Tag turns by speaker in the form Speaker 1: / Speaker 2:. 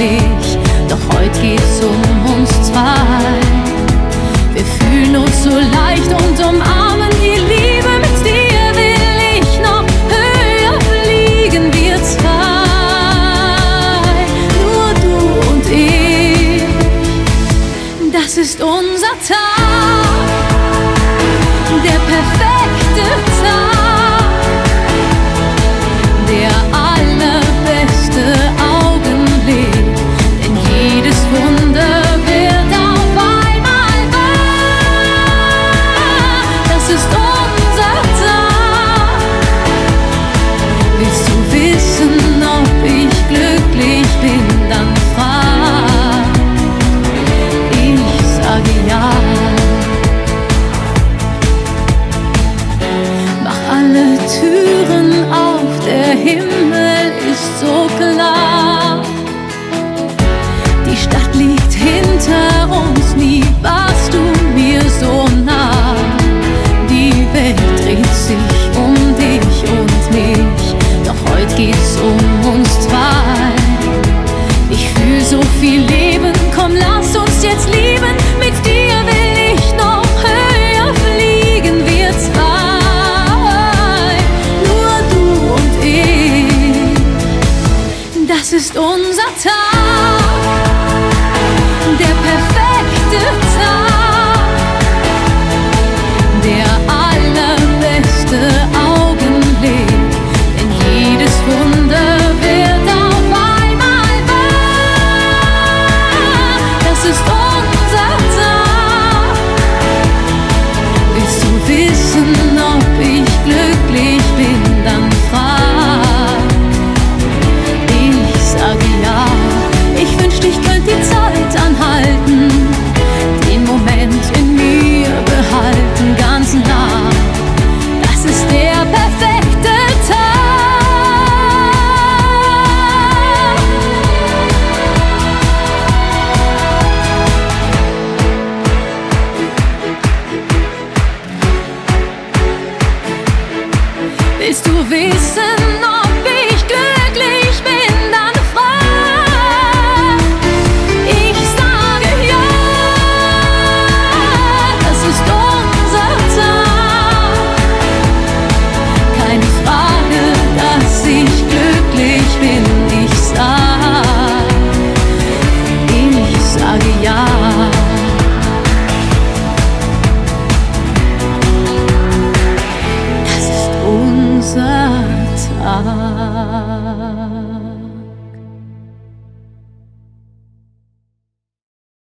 Speaker 1: dich, doch heute geht's um uns zwei. Wir fühlen uns so leicht und umarmen die Liebe mit dir. Will ich noch höher fliegen, wir zwei. Nur du und ich, das ist unser Tag. Himmel ist so klar. Die Stadt liegt hinter uns nie. Das ist unser Tag, der perfekte Tag. Estou to. Satan.